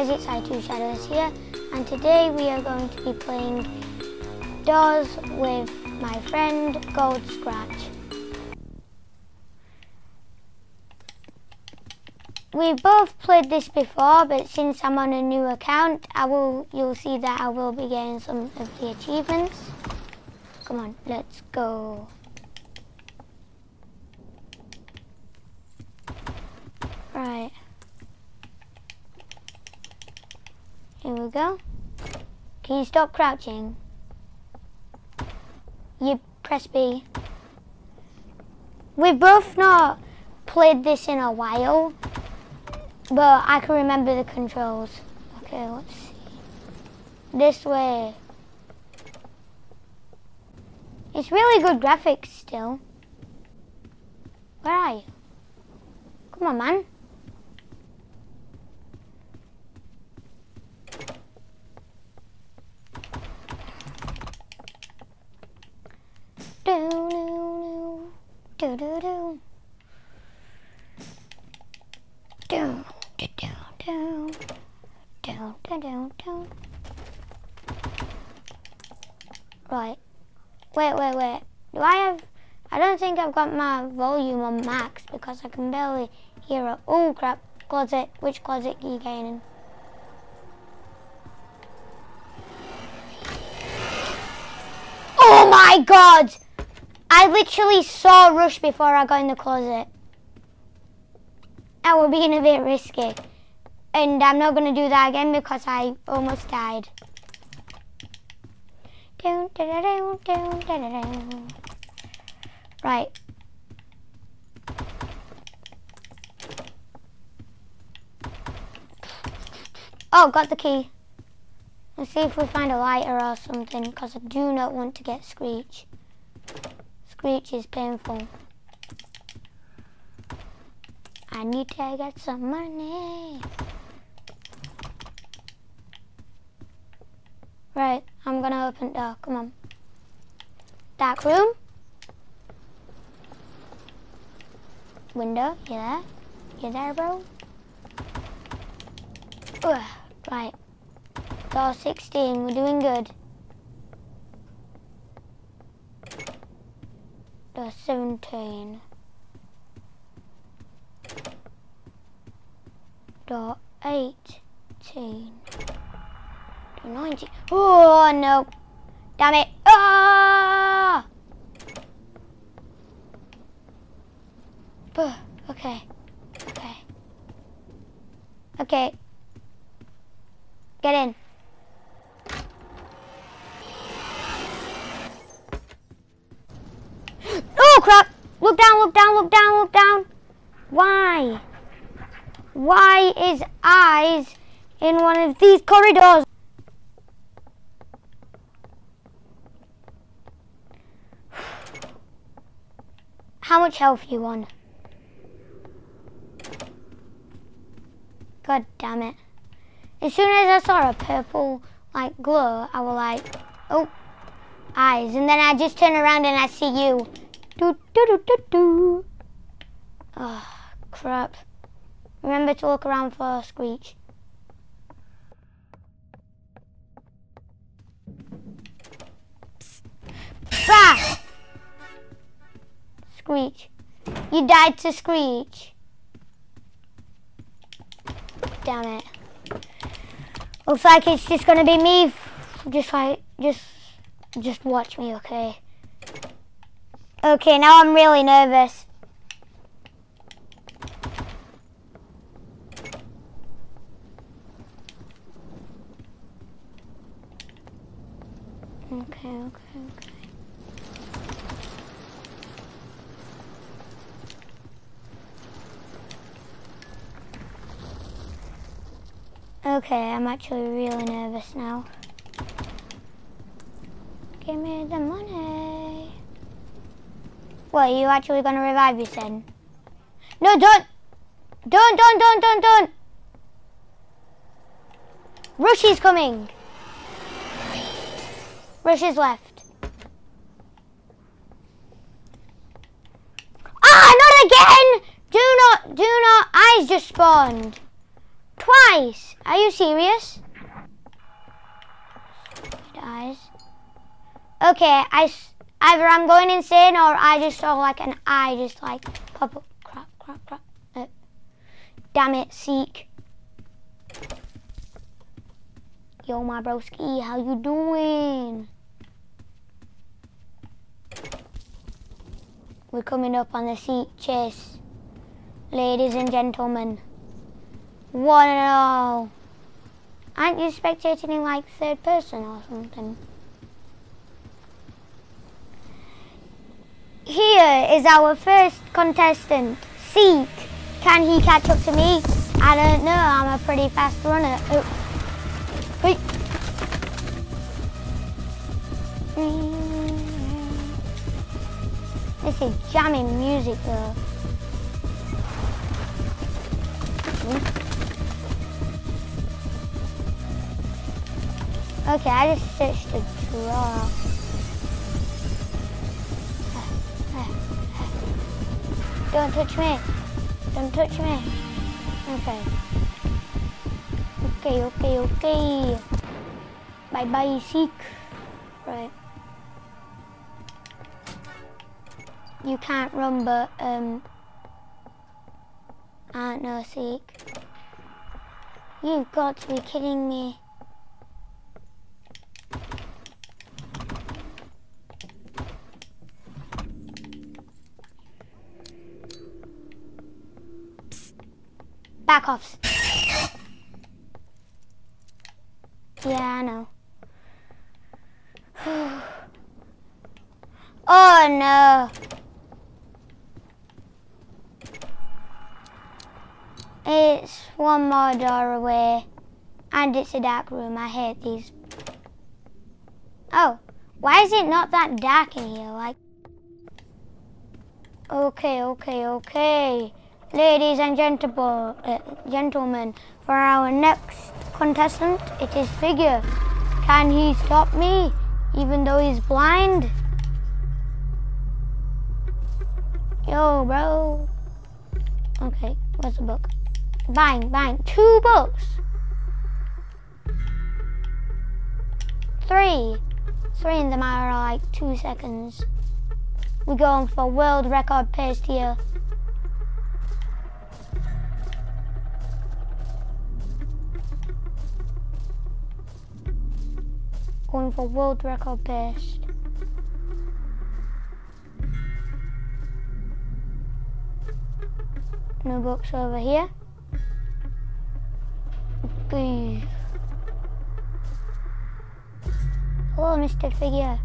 guys, it's iTwoShadows here and today we are going to be playing Doors with my friend Gold Scratch. We've both played this before but since I'm on a new account I will you'll see that I will be getting some of the achievements. Come on, let's go. Right. Here we go. Can you stop crouching? You press B. We've both not played this in a while, but I can remember the controls. Okay, let's see. This way. It's really good graphics still. Where are you? Come on, man. Do do do do do do do do do do do do Right. Wait, wait, wait. Do I have... I don't think I've got my volume on max because I can barely hear it. Oh, crap. Closet. Which closet are you getting Oh my god! I literally saw Rush before I got in the closet. That would being a bit risky. And I'm not going to do that again because I almost died. Right. Oh, got the key. Let's see if we find a lighter or something because I do not want to get Screech. Screech is painful. I need to get some money. Right, I'm gonna open door. Come on. Dark room. Window, you there? You there, bro? Ugh, right. Door 16, we're doing good. Door 17. Door 18. Door 19. Oh, no. Damn it. Ah! Okay. Okay. Okay. Get in. Oh crap! Look down, look down, look down, look down. Why? Why is eyes in one of these corridors? How much health you on? God damn it. As soon as I saw a purple like glow, I was like, oh, eyes. And then I just turn around and I see you. Do, do, do, do, do. Oh, crap. Remember to look around for Screech. Bah! Screech. You died to Screech. Damn it. Looks like it's just gonna be me. Just like, just, just watch me, okay? Okay, now I'm really nervous. Okay, okay, okay. Okay, I'm actually really nervous now. Give me the money. What, are you actually going to revive you, son? No, don't! Don't, don't, don't, don't, don't! Rush is coming! Rush is left. Ah, not again! Do not, do not, eyes just spawned. twice. Are you serious? Eyes. Okay, I either I'm going insane or I just saw like an eye just like pop up. Crap, crap, crap. Uh, damn it, Seek. Yo, my broski, how you doing? We're coming up on the Seek chase. Ladies and gentlemen. One and all. Aren't you spectating in like third person or something? Here is our first contestant, Seek. Can he catch up to me? I don't know, I'm a pretty fast runner. Oh. Wait. This is jamming music though. Okay, I just searched the draw. Don't touch me. Don't touch me. Okay. Okay, okay, okay. Bye bye, Seek. Right. You can't run, but, um, I don't know, Seek. You've got to be kidding me. Back off. Yeah, I know. oh no. It's one more door away. And it's a dark room. I hate these. Oh, why is it not that dark in here? Like, okay, okay, okay. Ladies and gentlemen, uh, gentlemen, for our next contestant, it is Figure. Can he stop me, even though he's blind? Yo, bro. Okay, where's the book? Bang, bang. Two books. Three. Three in the matter of like two seconds. We're going for world record pace here. Going for world record best. No books over here. Hello, Mr. Figure.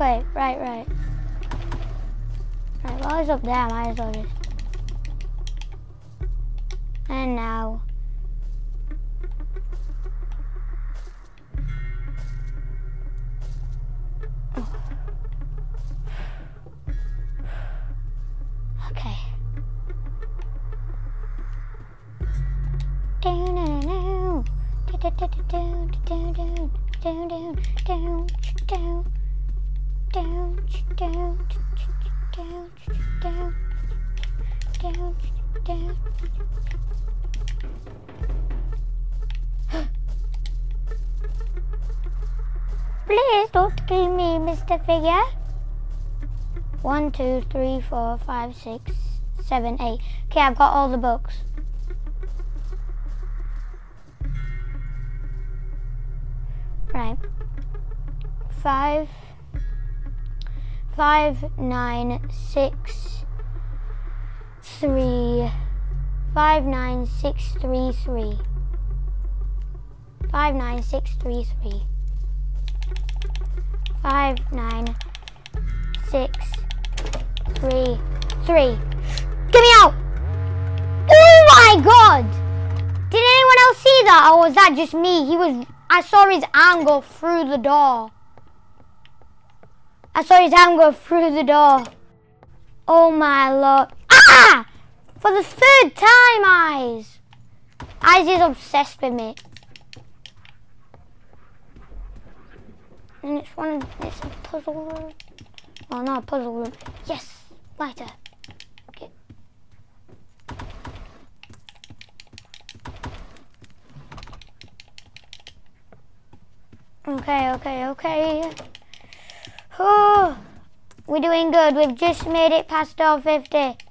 Okay, right, right. Right, well, it's up there, I might as well just... And now... Mr. Figure. One, two, three, four, five, six, seven, eight. Okay, I've got all the books. Right. Five five nine six three five nine six three three five nine six three three five nine six three three. Get me out! Oh my god! Did anyone else see that or was that just me? He was I saw his arm go through the door. I saw his hand go through the door. Oh my lord. Ah! For the third time, Eyes! Eyes is obsessed with me. And it's one of, it's a puzzle room. Oh, not a puzzle room. Yes, lighter. Okay. Okay, okay, okay. Oh, we're doing good. We've just made it past 1250.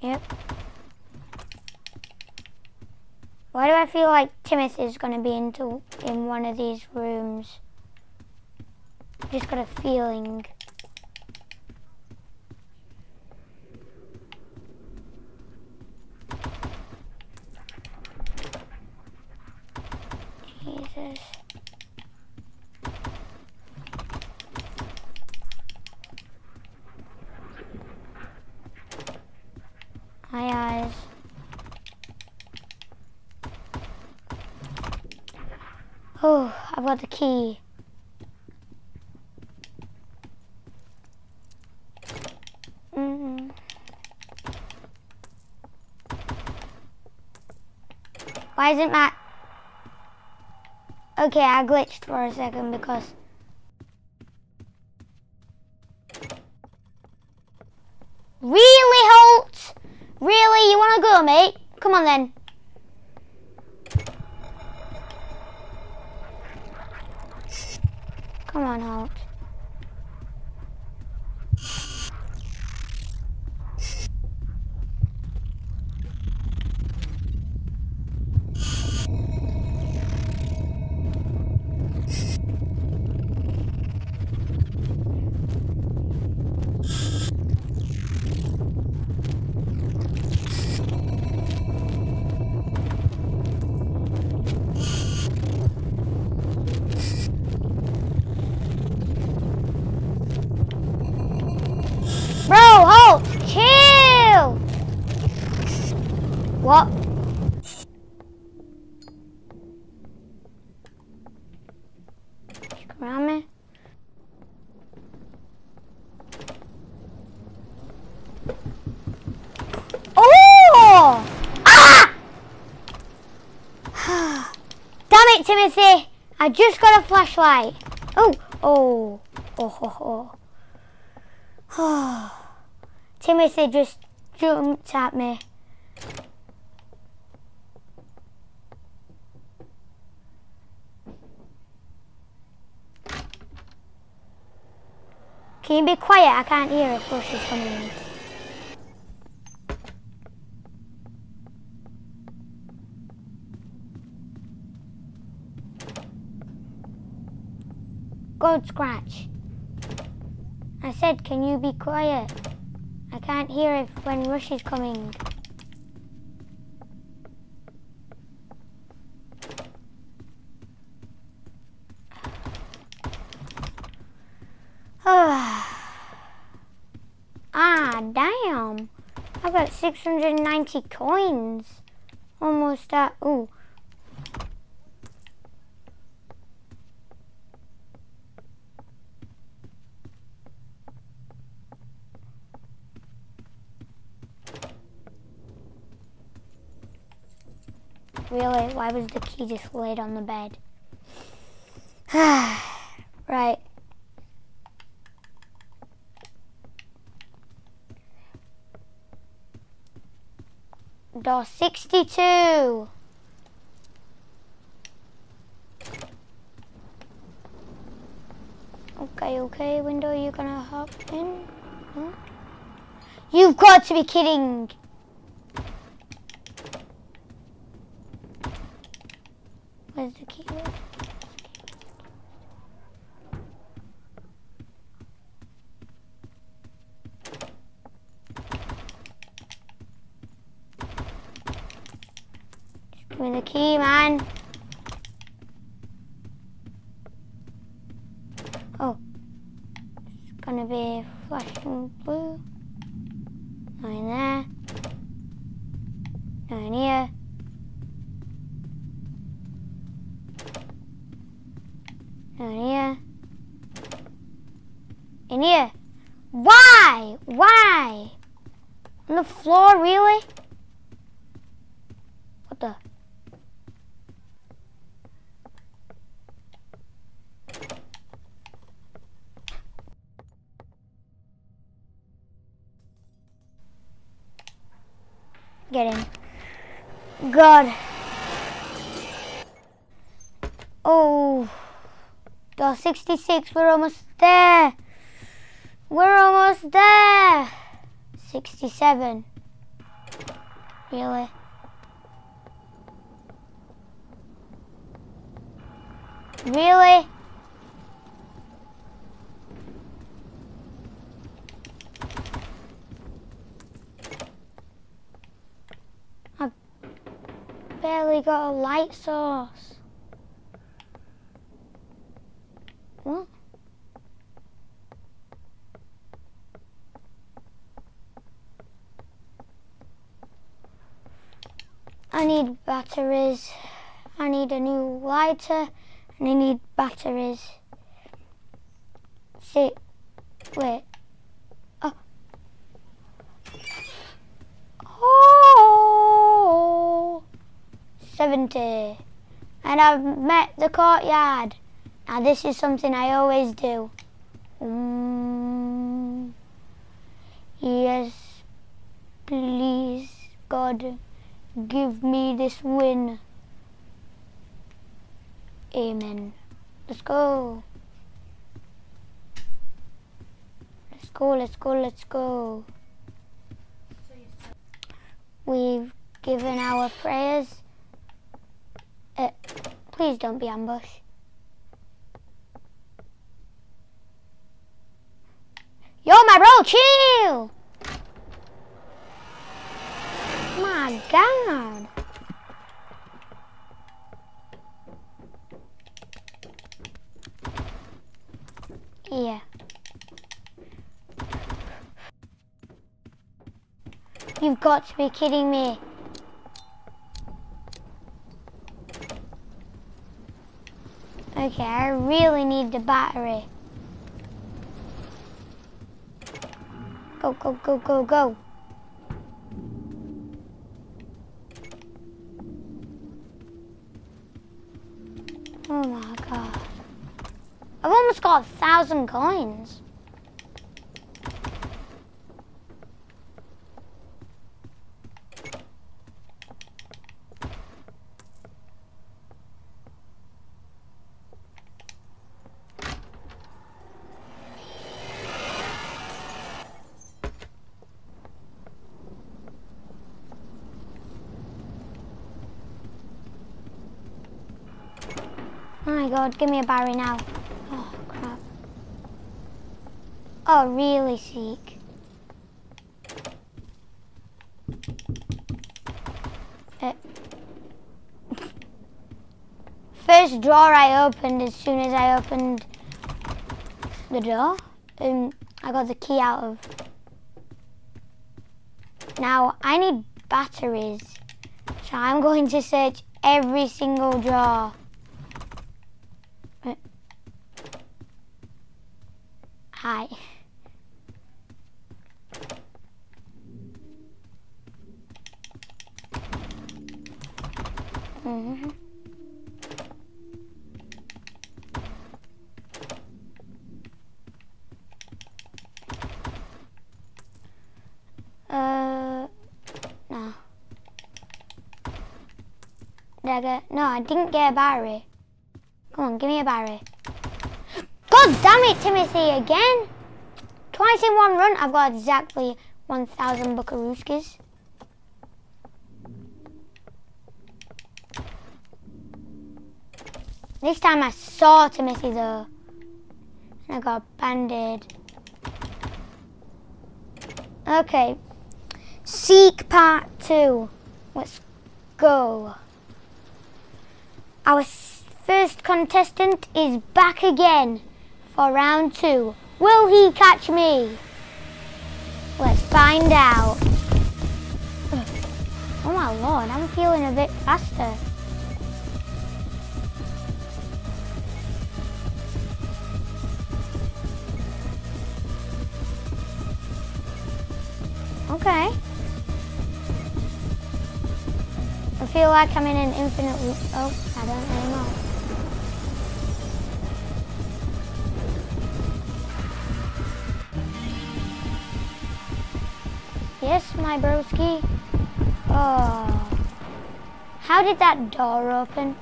Yep. Why do I feel like Timothy is going to be into in one of these rooms? I just got a feeling. Jesus. My eyes. Oh, I've got the key. Mm. Why isn't my... Okay, I glitched for a second because... Really, Halt? Really? You want to go, mate? Come on, then. Come on, Halt. What? Stick around me. Oh! Ah! Damn it, Timothy! I just got a flashlight. Oh, oh, oh, oh, oh. Timothy just jumped at me. Can you be quiet? I can't hear if Rush is coming in. God scratch. I said, can you be quiet? I can't hear if when Rush is coming. ah, damn. I got 690 coins. Almost at, ooh. Really? Why was the key just laid on the bed? right. Door 62. Okay, okay, window, you gonna hop in? Huh? You've got to be kidding! Where's the key? Where's the key? Just me the key, man. Oh. It's gonna be flashing blue. Nine there. Nine here. Nine here. In here. Why? Why? On the floor, really? What the? Get in. God. Oh. Door 66, we're almost there. We're almost there. 67. Really? Really? Barely got a light source. What? I need batteries. I need a new lighter and I need batteries. See, wait. Oh. Oh. 70. And I've met the courtyard. Now this is something I always do. Mm. Yes, please, God, give me this win. Amen. Let's go. Let's go, let's go, let's go. We've given our prayers. Please don't be ambushed. Yo, my bro, chill! My God. Yeah. You've got to be kidding me. Okay, I really need the battery. Go, go, go, go, go. Oh my god. I've almost got a thousand coins. Oh my god, give me a battery now. Oh crap. Oh really seek. Uh, first drawer I opened as soon as I opened the door. And I got the key out of. Now I need batteries. So I'm going to search every single drawer. Hi. Mm hmm Uh, no. Did I get, no, I didn't get a battery. Come on, give me a battery. Oh, God damn it, Timothy, again. Twice in one run, I've got exactly 1,000 buckarooskis. This time I saw Timothy though. And I got banded. Okay. Seek part two. Let's go. Our first contestant is back again for round two. Will he catch me? Let's find out. Oh my lord, I'm feeling a bit faster. Okay. I feel like I'm in an infinite. Oh, I don't anymore. My broski. Oh. How did that door open?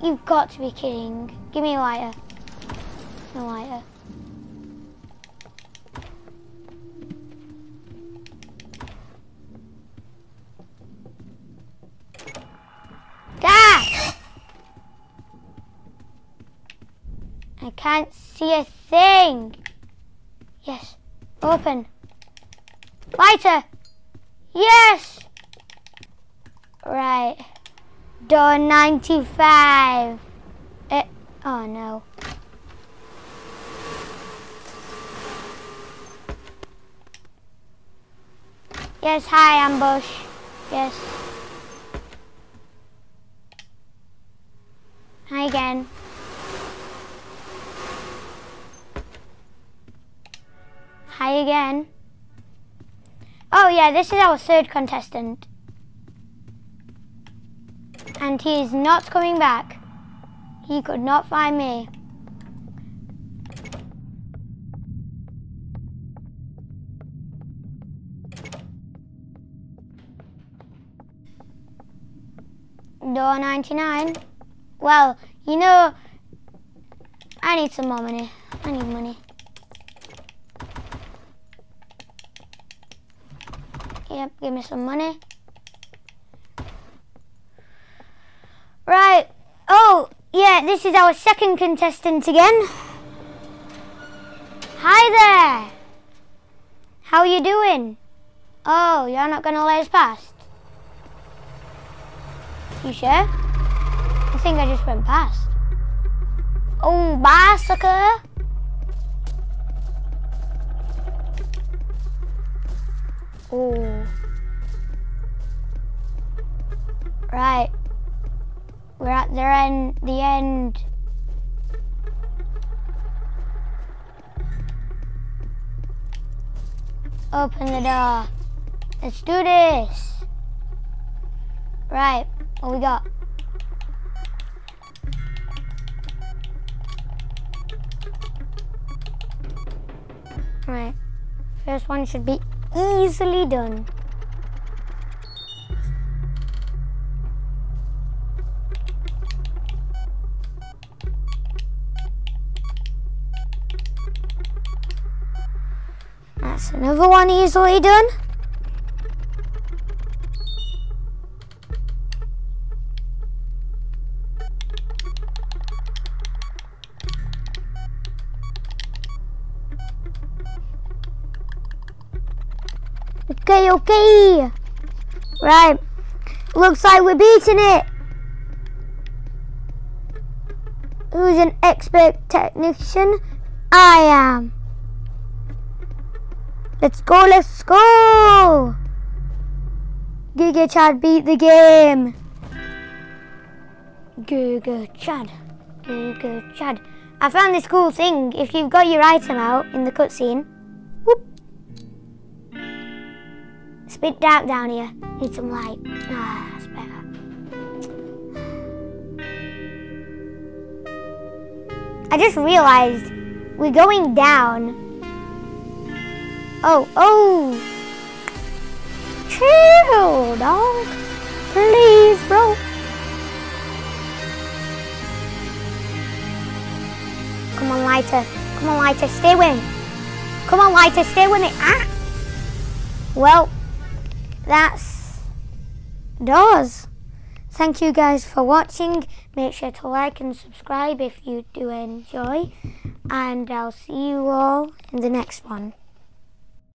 You've got to be kidding. Give me a lighter. A lighter. Ah! I can't see a thing. Yes. Open. Lighter. Yes. Right. Door 95. It, oh no. Yes, hi, ambush. Yes. Hi again. Hi again. Oh yeah, this is our third contestant. And he is not coming back. He could not find me. Door 99. Well, you know, I need some more money. I need money. Yep, give me some money. Right. Oh, yeah, this is our second contestant again. Hi there. How are you doing? Oh, you're not going to let us past? You sure? I think I just went past. Oh, bye, sucker. Oh. Right. We're at the end. The end. Open the door. Let's do this. Right. What we got? Right. First one should be easily done. That's another one easily done. Okay, okay. Right. Looks like we're beating it. Who's an expert technician? I am. Let's go, let's go! Giga Chad beat the game. Giga Chad. Giga Chad. I found this cool thing. If you've got your item out in the cutscene, whoop. It's a bit dark down here. Need some light. Ah, that's better. I just realized we're going down Oh, oh. Chill, dog. Please, bro. Come on, lighter. Come on, lighter. Stay with me. Come on, lighter. Stay with me. Ah. Well, that's does. Thank you guys for watching. Make sure to like and subscribe if you do enjoy. And I'll see you all in the next one.